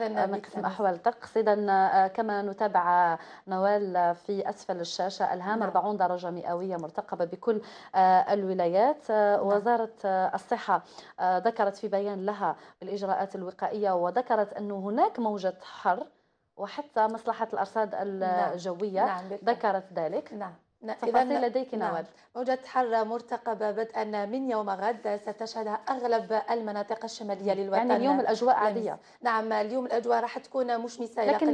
من بك قسم لميس. أحوال الطقس إذا آه، كما نتابع نوال في أسفل الشاشة الهام نعم. 40 درجة مئوية مرتقبة بكل آه، الولايات. آه، نعم. وزارة آه، الصحة آه، ذكرت في بيان لها بالإجراءات الوقائية وذكرت أنه هناك موجة حر وحتى مصلحة الأرصاد نعم. الجوية نعم ذكرت ذلك. نعم. تفاصيل إذا لديك نعم. نوال. موجة حر مرتقبة بدءا من يوم غد ستشهدها أغلب المناطق الشمالية يعني اليوم للوطن الأجواء لمس عادية. نعم اليوم الأجواء راح تكون مشمسة لكن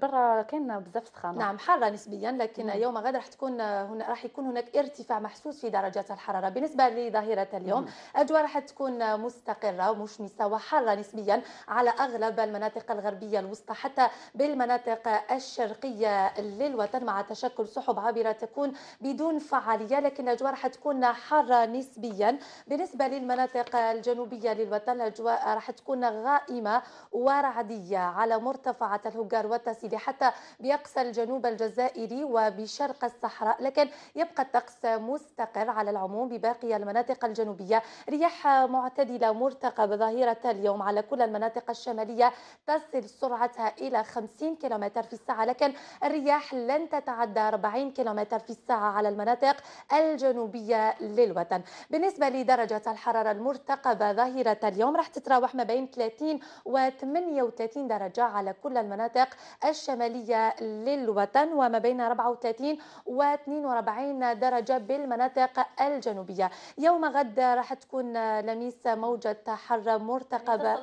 برا كاين بزاف سخانة. نعم حارة نسبيا لكن مهم. يوم غد راح تكون هنا راح يكون هناك ارتفاع محسوس في درجات الحرارة. بالنسبة لظهيرة اليوم مهم. أجواء راح تكون مستقرة ومشمسة وحارة نسبيا على أغلب المناطق الغربية الوسطى حتى بالمناطق الشرقية للوطن مع تشكل سحب عابرة تكون بدون فعالية لكن الأجواء راح تكون حارة نسبيا. بالنسبة للمناطق الجنوبية للوطن الأجواء راح تكون غائمة ورعدية على مرتفعات الهجار والتسيدي حتى بأقصى الجنوب الجزائري وبشرق الصحراء. لكن يبقى الطقس مستقر على العموم بباقي المناطق الجنوبية. رياح معتدلة مرتقبة ظهيرة اليوم على كل المناطق الشمالية تصل سرعتها إلى 50 كم في الساعة. لكن الرياح لن تتعدى 40 كم في الساعة على المناطق الجنوبية للوطن. بالنسبة لدرجة الحرارة المرتقبة ظهيرة اليوم راح تتراوح ما بين 30 و 38 درجة على كل المناطق الشمالية للوطن وما بين 34 و 42 درجة بالمناطق الجنوبية. يوم غد راح تكون لميس موجة حر مرتقبة.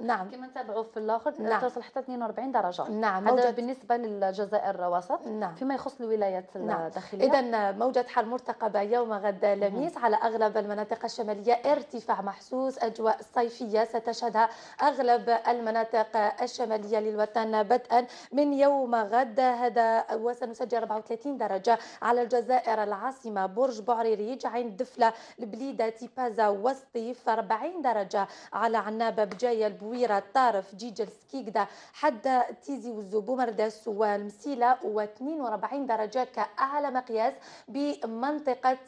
نعم. كما نتابعوا في الآخر نعم. تصل حتى 42 درجة. نعم هذا موجة. بالنسبة للجزائر وسط نعم. فيما يخص الولايات نعم الداخليه إذا موجة حر مرتقبة يوم غد. لميس على أغلب المناطق الشمالية. ارتفاع محسوس أجواء صيفية ستشهدها أغلب المناطق الشمالية للوطن. بدءا من يوم غد هذا وسنسجل 34 درجة على الجزائر العاصمة. برج بوعريريج عين دفلة البليدة تيبازا وسطيف 40 درجة على عنابة بجاية البويرة الطارف جيجل سكيكدة حتى تيزي وزو بومرداس والمسيلة و42 درجة كأعلى مقياس بمنطقة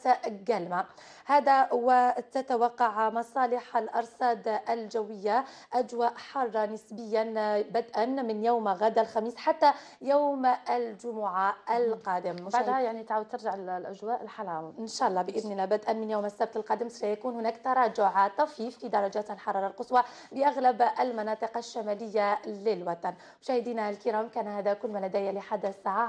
قالمة هذا وتتوقع مصالح الأرصاد الجوية أجواء حارة نسبيا بدءا من يوم غد الخميس حتى يوم الجمعة القادم. بعدها يعني تعود ترجع ال- الأجواء الحلال. إن شاء الله بإذن الله بدءا من يوم السبت القادم سيكون هناك تراجع طفيف في درجات الحرارة القصوى بأغلب المناطق الشمالية للوطن. مشاهدينا الكرام كان هذا كل ما لدي لحد الساعة